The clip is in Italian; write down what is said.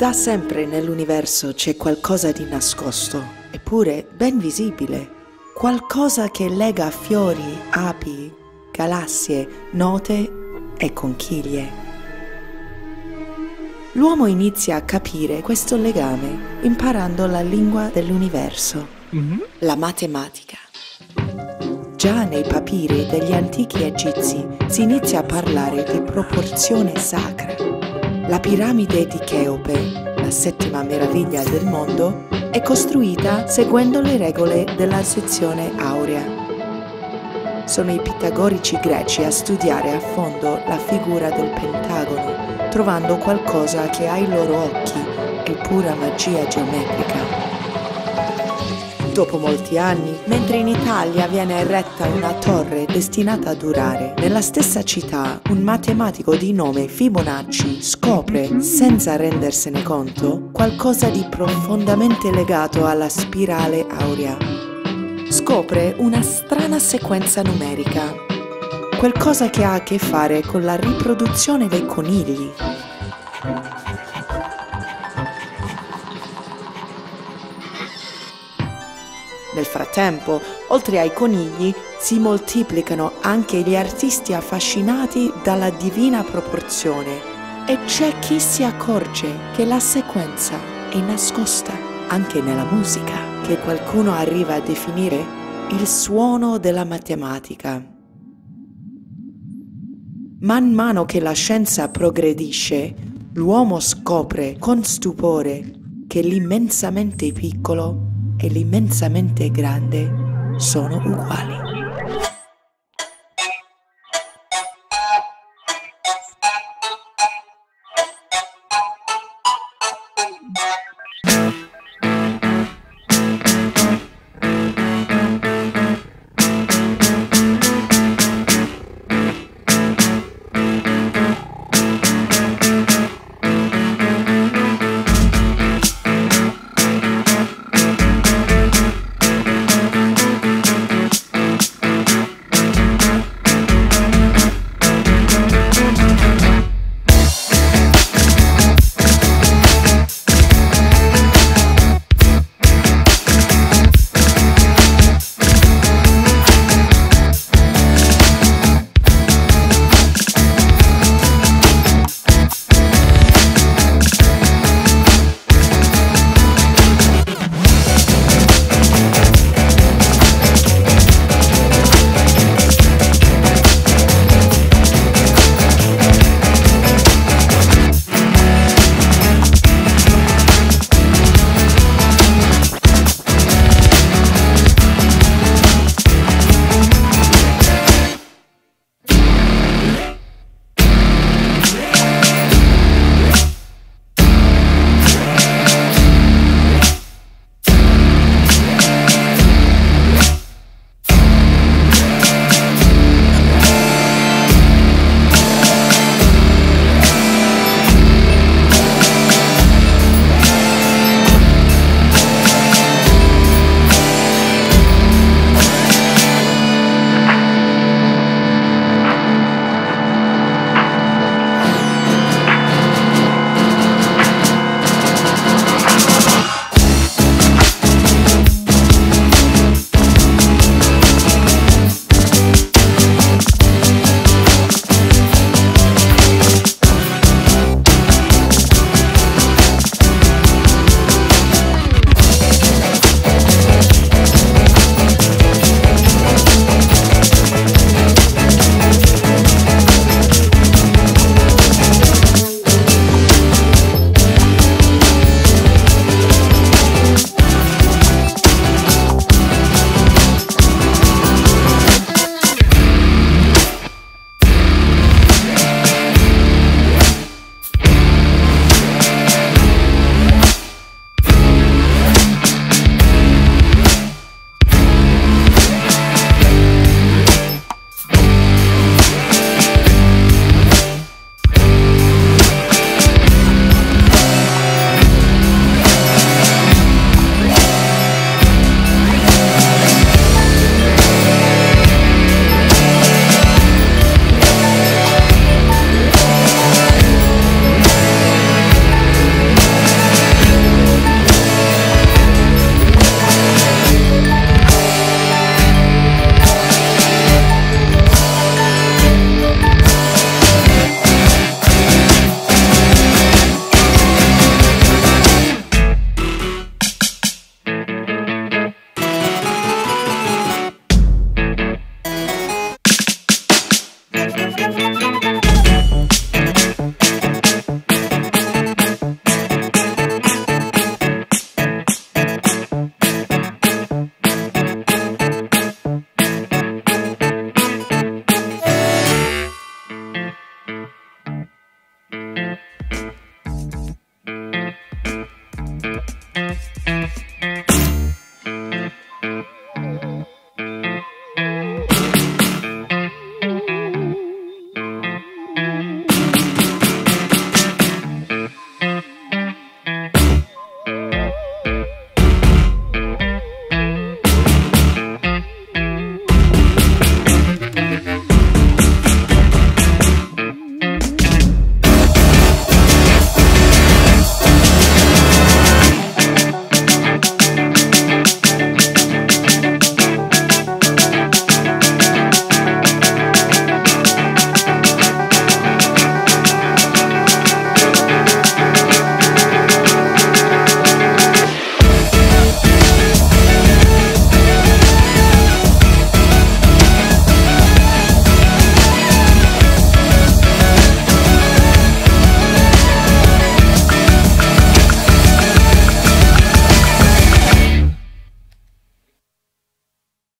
Da sempre nell'universo c'è qualcosa di nascosto, eppure ben visibile. Qualcosa che lega fiori, api, galassie, note e conchiglie. L'uomo inizia a capire questo legame imparando la lingua dell'universo, Mhm. la matematica. Già nei papiri degli antichi egizi si inizia a parlare di proporzione sacra. La piramide di Cheope, la settima meraviglia del mondo, è costruita seguendo le regole della sezione aurea. Sono i pitagorici greci a studiare a fondo la figura del pentagono, trovando qualcosa che ai loro occhi è pura magia geometrica. Dopo molti anni, mentre in Italia viene eretta una torre destinata a durare, nella stessa città un matematico di nome Fibonacci scopre, senza rendersene conto, qualcosa di profondamente legato alla spirale aurea. Scopre una strana sequenza numerica, qualcosa che ha a che fare con la riproduzione dei conigli. Nel frattempo, oltre ai conigli, si moltiplicano anche gli artisti affascinati dalla divina proporzione e c'è chi si accorge che la sequenza è nascosta anche nella musica, che qualcuno arriva a definire il suono della matematica. Man mano che la scienza progredisce, l'uomo scopre con stupore che l'immensamente piccolo e l'immensamente grande sono uguali.